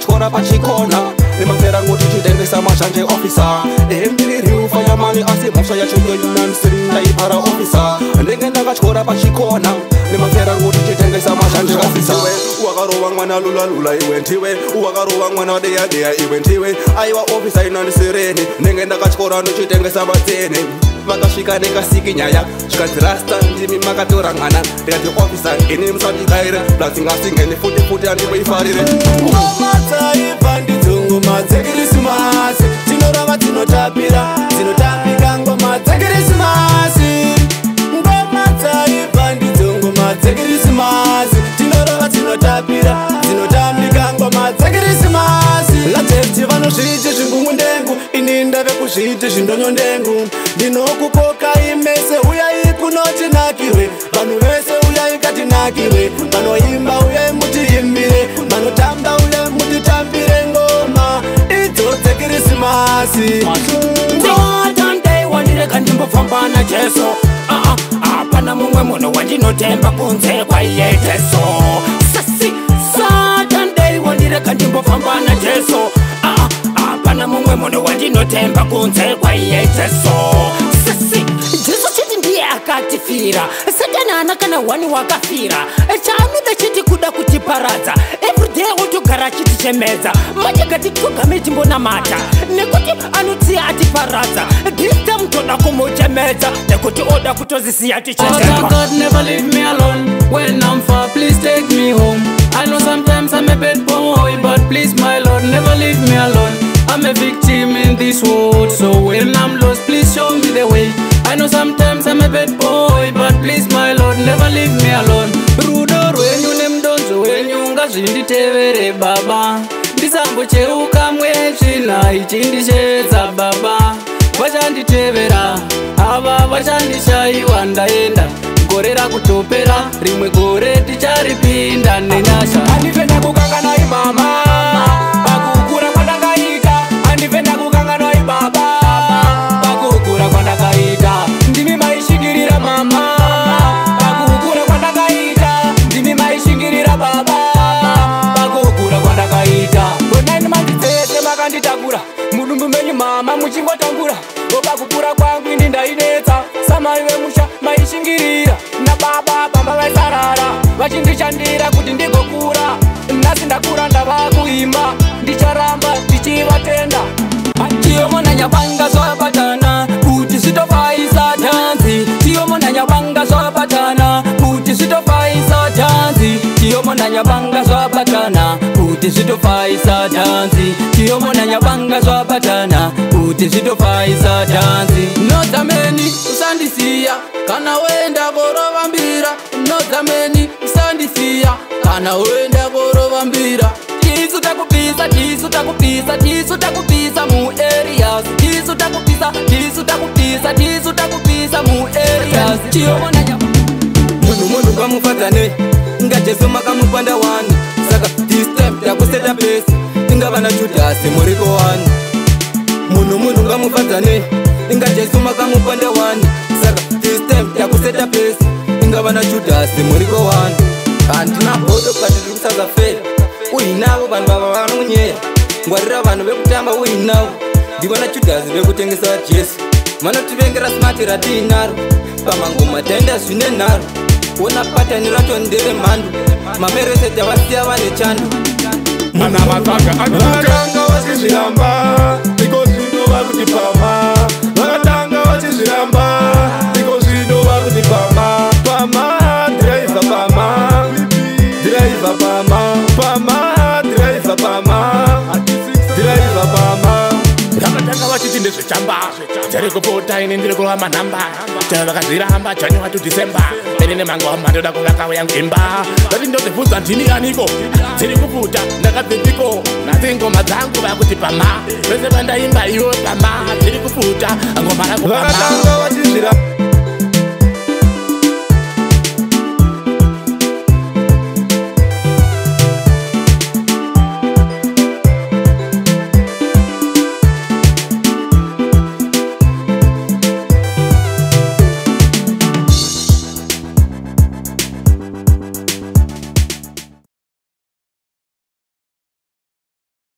ndakatyora pachikona nemazera ngoti chitengesa mashanje ofisa emdiririufa yamani asi mhosva yacho yeunansiri ndaipara ofisa ndenge ndakatyora pachikona nemazera ngoti chitengesa mashanje ofisa wakarova mwana lula lula iwe ndiwe wakarova mwana deyadeya iwe ndiwe aiwa ofisa inanisireni ndenge ndakatyora ndochitengesa matene vakasvika ndikasiki nyaya zvikadzirasta ndimi makatorangana ndikatiofisa ini musandibayire blasingasingeni futi futi andimuifarire komatai pand zviti zvindonyo ndengu ndinokukokaimese uyai kunotinakirwe vanhu vese uyai ngatinakirwe vanoimba uyai mutiimbire vanotamba uyai mutitambire ngoma idzo dzekirisimasi ndoatandaiwandirekandimbofambana jesu apana ah, ah, mumwe munhu wandinotemba kunze kwaiyeteso matemba kunze kwaiyejeso sisi jesu chiti ndiye akatifira satani ana kana wani wakafira chaanoda chiti kuda kutiparadza evriday otogara achitichemedza machigatitogame timbonamata nekuti anotsiya atiparadza krista mutoda kumuchemedza nekuti oda kutozisiya tichemedza Please, my Lord, never leave me alone this world So when I'm lost, please show me the way I know sometimes I'm a bad boy But please, my Lord, never leave me alone rudo rwenyu nemudonzo wenyu ngazvinditevere baba ndisambocheuka mwezvina ichindichevedza baba vachanditevera ava vachandishayiwa ndaenda gore rakutopera rimwe gore ticharipinda nenyasha anipenakuk ndichitakura mudumbu menyu mama muchingotangura oba kukura kwangu indi ndainetsa samai vemusha maishingirira nababa bamba vaisarara vachindishandira kuti ndigokura nhasi ndakura ndava kuimba zvitofaisa tanzi chiyomona nyabanga zvabatana kuti zvitofaisa tanzi nozameni usandisiya kana uenda korovambira nozameni usandisiya kana uenda korovambira tisu takupisa tisu takupisa tisu takupisa muarias tisu takupisa tisu takupisa tisu takupisa muarias chiyomona nyamunhu munhu kwamufadzane ngajesu makamupanda wan asi muri kowani munhu munhu ngamufadzane inga jesu makamupande wani saka system yakuseta pesi ingava na juda asi muri kowani handina bodo kukatiri kusaza fera uhinavo vanhu vava vanonyeya ngwarira vanhu vekutamba uhinavo ndiva na judhasi vekutengesa jesu vanotivengera smati ratiinaro pamangoma taenda zvine nharo ona patani racho nderemhando mameresetavasiya vane chando mana matsvaga anoanga vakazvizvihamba because zvinova pas mal. dzirikuputa ini ndiri kurova manhamba tavakadziramba janua to dicemba ene nemhanga wamandoda kuvakauyangimba ndati ndozivudza ndini aniko dziri kuputa ndakabvitiko nati ngoma dzangu vakuti pama vese vandaimba iwe pama dziri kuputa ngomaraku